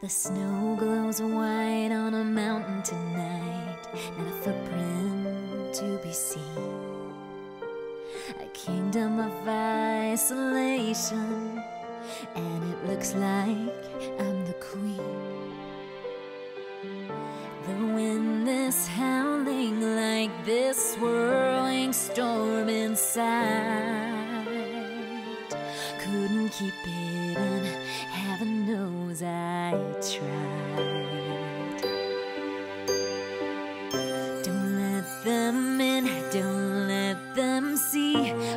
The snow glows white on a mountain tonight, not a footprint to be seen. A kingdom of isolation, and it looks like I'm the queen. The wind is howling like this swirling storm inside. Couldn't keep it in,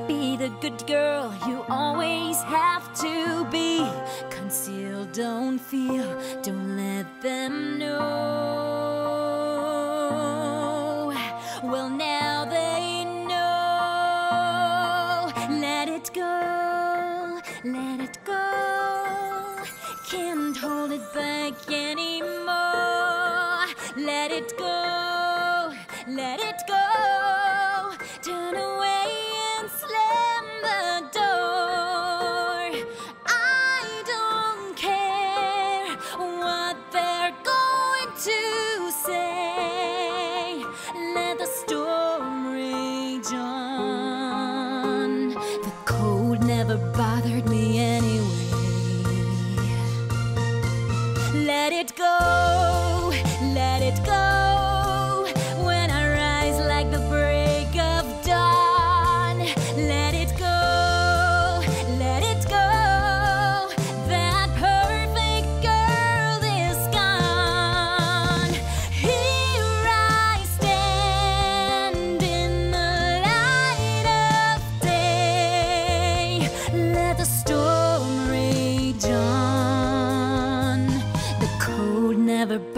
Be the good girl you always have to be. Conceal, don't feel, don't let them know. Well, now they know. Let it go, let it go. Can't hold it back anymore. Let it go, let it go. The cold never bothered me anyway. Let it go, let it go.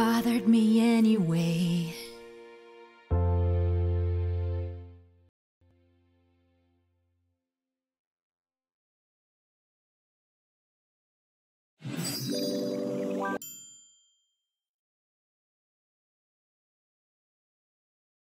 Bothered me anyway.